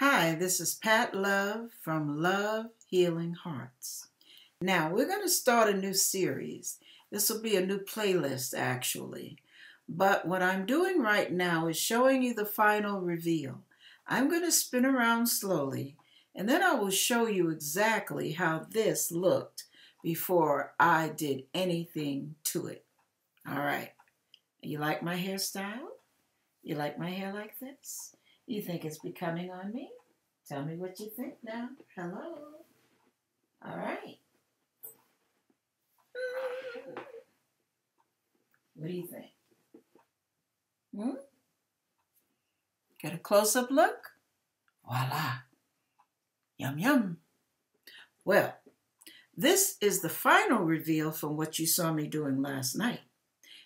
Hi, this is Pat Love from Love Healing Hearts. Now, we're going to start a new series. This will be a new playlist, actually. But what I'm doing right now is showing you the final reveal. I'm going to spin around slowly, and then I will show you exactly how this looked before I did anything to it. All right. You like my hairstyle? You like my hair like this? You think it's becoming on me? Tell me what you think now. Hello. All right. What do you think? Hmm? Get a close up look? Voila. Yum, yum. Well, this is the final reveal from what you saw me doing last night.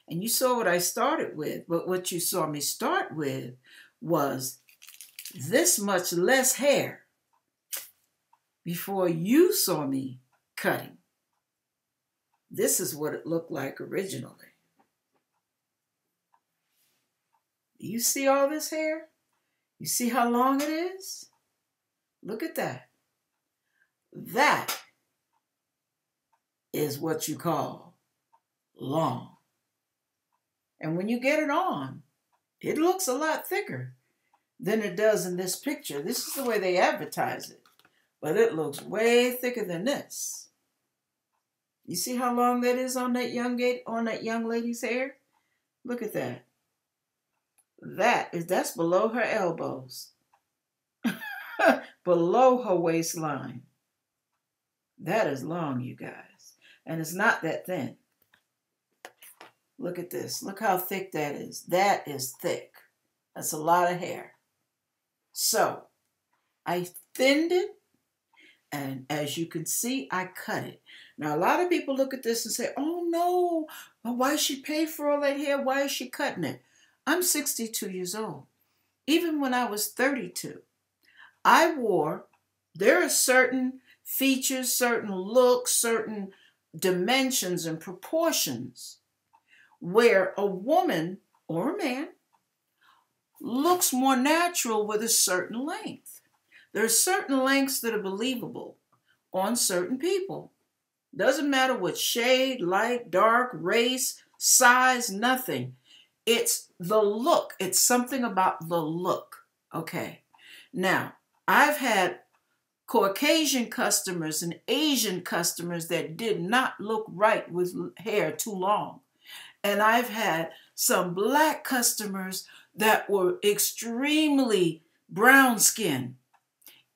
And you saw what I started with, but what you saw me start with was this much less hair before you saw me cutting. This is what it looked like originally. You see all this hair? You see how long it is? Look at that. That is what you call long. And when you get it on, it looks a lot thicker than it does in this picture. This is the way they advertise it. But it looks way thicker than this. You see how long that is on that young gate on that young lady's hair? Look at that. That is that's below her elbows. below her waistline. That is long, you guys. And it's not that thin. Look at this. Look how thick that is. That is thick. That's a lot of hair. So I thinned it, and as you can see, I cut it. Now, a lot of people look at this and say, oh no, why she pay for all that hair? Why is she cutting it? I'm 62 years old. Even when I was 32, I wore, there are certain features, certain looks, certain dimensions and proportions where a woman or a man looks more natural with a certain length. There are certain lengths that are believable on certain people. Doesn't matter what shade, light, dark, race, size, nothing. It's the look. It's something about the look. Okay. Now, I've had Caucasian customers and Asian customers that did not look right with hair too long. And I've had some black customers that were extremely brown skin.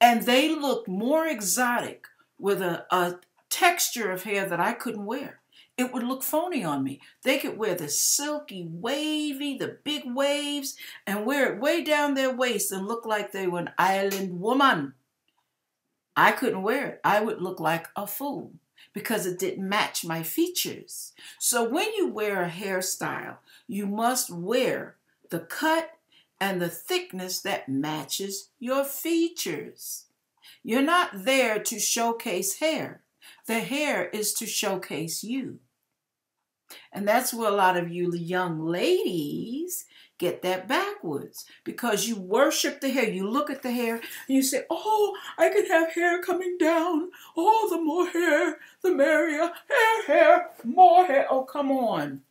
And they looked more exotic with a, a texture of hair that I couldn't wear. It would look phony on me. They could wear the silky, wavy, the big waves, and wear it way down their waist and look like they were an island woman. I couldn't wear it. I would look like a fool because it didn't match my features. So when you wear a hairstyle, you must wear the cut and the thickness that matches your features. You're not there to showcase hair. The hair is to showcase you. And that's where a lot of you young ladies get that backwards because you worship the hair. You look at the hair and you say, Oh, I can have hair coming down. Oh, the more hair, the merrier. Hair, hair, more hair. Oh, come on.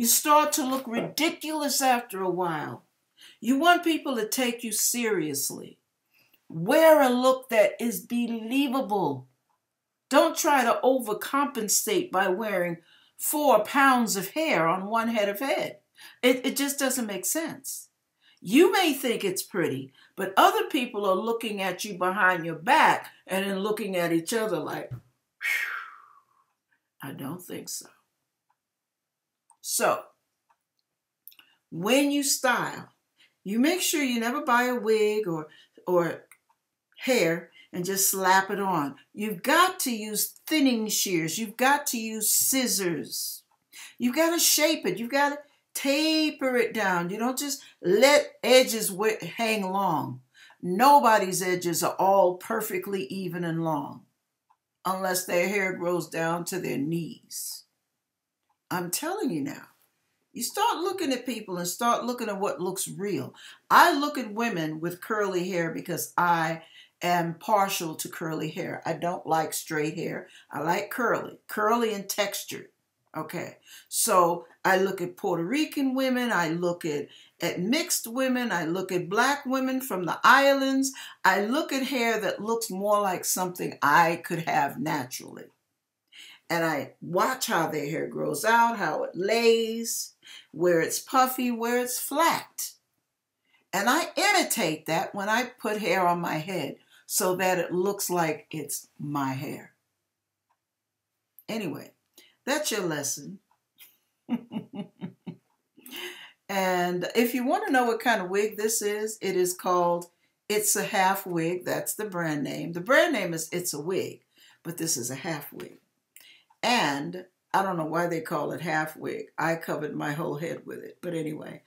You start to look ridiculous after a while. You want people to take you seriously. Wear a look that is believable. Don't try to overcompensate by wearing four pounds of hair on one head of head. It, it just doesn't make sense. You may think it's pretty, but other people are looking at you behind your back and then looking at each other like, I don't think so. So, when you style, you make sure you never buy a wig or or hair and just slap it on. You've got to use thinning shears. You've got to use scissors. You've got to shape it. You've got to taper it down. You don't just let edges hang long. Nobody's edges are all perfectly even and long unless their hair grows down to their knees. I'm telling you now, You start looking at people and start looking at what looks real. I look at women with curly hair because I am partial to curly hair. I don't like straight hair. I like curly, curly and textured. Okay. So I look at Puerto Rican women, I look at at mixed women, I look at black women from the islands. I look at hair that looks more like something I could have naturally. And I watch how their hair grows out, how it lays, where it's puffy, where it's flat. And I imitate that when I put hair on my head so that it looks like it's my hair. Anyway, that's your lesson. and if you want to know what kind of wig this is, it is called It's a Half Wig. That's the brand name. The brand name is It's a Wig, but this is a half wig. And I don't know why they call it half wig. I covered my whole head with it. But anyway,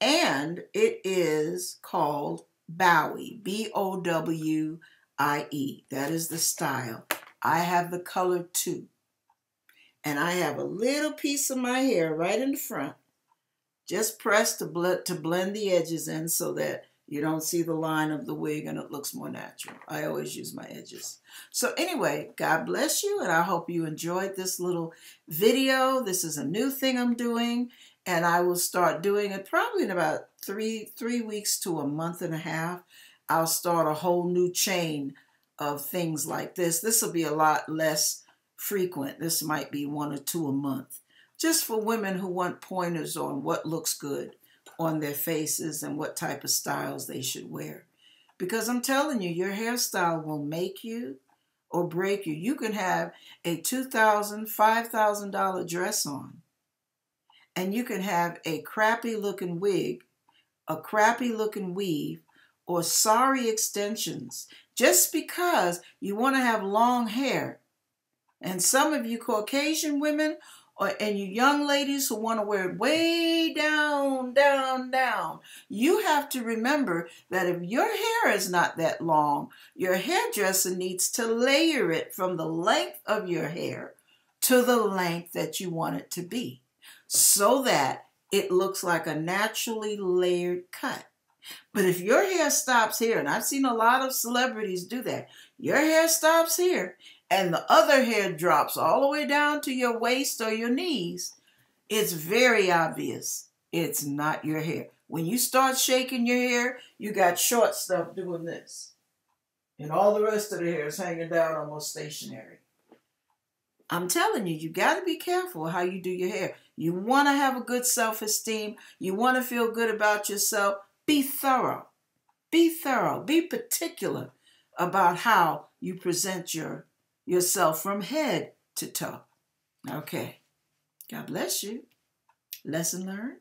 and it is called Bowie, B O W I E. That is the style. I have the color too. And I have a little piece of my hair right in the front, just pressed to, blend, to blend the edges in so that you don't see the line of the wig and it looks more natural. I always use my edges. So anyway, God bless you and I hope you enjoyed this little video. This is a new thing I'm doing and I will start doing it probably in about three, three weeks to a month and a half. I'll start a whole new chain of things like this. This will be a lot less frequent. This might be one or two a month. Just for women who want pointers on what looks good on their faces and what type of styles they should wear. Because I'm telling you, your hairstyle will make you or break you. You can have a $2,000, $5,000 dress on, and you can have a crappy looking wig, a crappy looking weave, or sorry extensions just because you want to have long hair. And some of you Caucasian women or, and you young ladies who want to wear it way down, down, down, you have to remember that if your hair is not that long, your hairdresser needs to layer it from the length of your hair to the length that you want it to be so that it looks like a naturally layered cut. But if your hair stops here, and I've seen a lot of celebrities do that, your hair stops here and the other hair drops all the way down to your waist or your knees, it's very obvious it's not your hair. When you start shaking your hair, you got short stuff doing this. And all the rest of the hair is hanging down almost stationary. I'm telling you, you got to be careful how you do your hair. You want to have a good self esteem. You want to feel good about yourself. Be thorough. Be thorough. Be particular about how you present your yourself from head to toe. Okay. God bless you. Lesson learned.